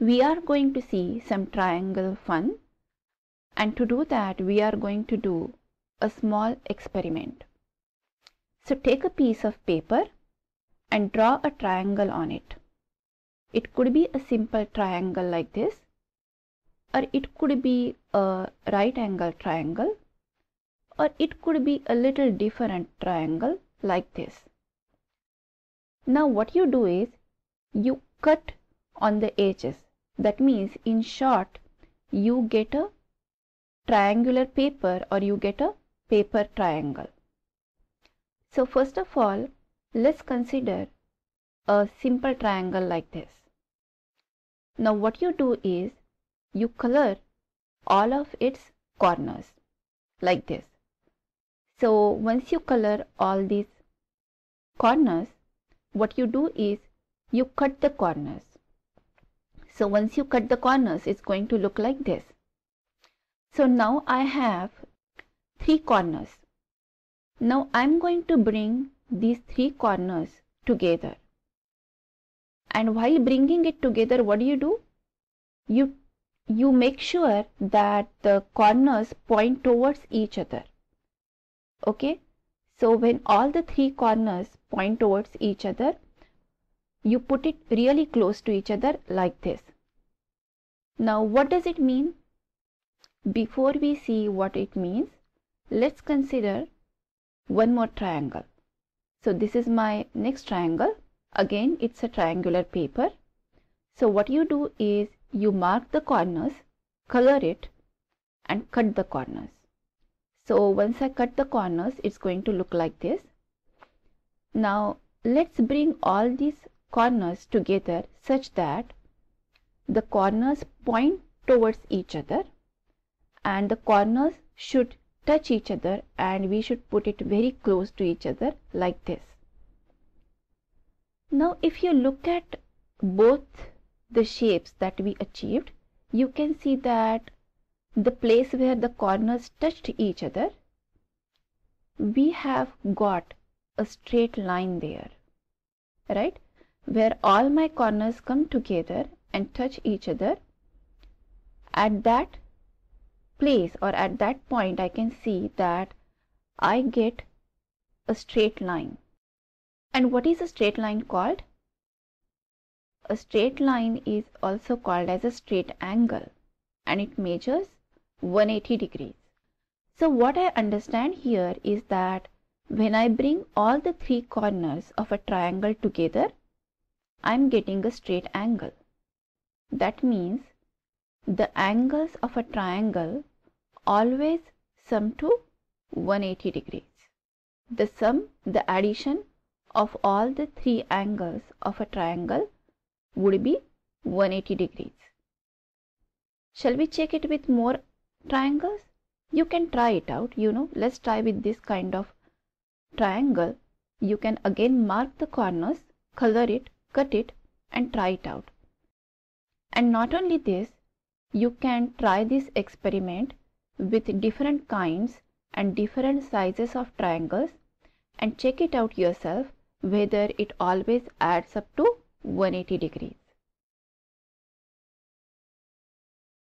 we are going to see some triangle fun and to do that we are going to do a small experiment. So take a piece of paper and draw a triangle on it. It could be a simple triangle like this or it could be a right angle triangle or it could be a little different triangle like this. Now what you do is you cut on the edges. That means in short you get a triangular paper or you get a paper triangle. So first of all let's consider a simple triangle like this. Now what you do is you color all of its corners like this. So once you color all these corners, what you do is you cut the corners. So once you cut the corners, it's going to look like this. So now I have three corners. Now I'm going to bring these three corners together. And while bringing it together, what do you do? You, you make sure that the corners point towards each other. Okay. So when all the three corners point towards each other, you put it really close to each other like this. Now what does it mean? Before we see what it means, let's consider one more triangle. So this is my next triangle. Again, it's a triangular paper. So what you do is you mark the corners, color it and cut the corners. So once I cut the corners, it's going to look like this. Now let's bring all these corners together such that the corners point towards each other and the corners should touch each other and we should put it very close to each other like this. Now if you look at both the shapes that we achieved, you can see that the place where the corners touched each other, we have got a straight line there, right? Where all my corners come together and touch each other. At that place or at that point, I can see that I get a straight line. And what is a straight line called? A straight line is also called as a straight angle and it measures 180 degrees. So what I understand here is that when I bring all the three corners of a triangle together, I'm getting a straight angle. That means the angles of a triangle always sum to 180 degrees. The sum, the addition of all the three angles of a triangle would be 180 degrees. Shall we check it with more triangles you can try it out you know let's try with this kind of triangle you can again mark the corners color it cut it and try it out. And not only this you can try this experiment with different kinds and different sizes of triangles and check it out yourself whether it always adds up to 180 degrees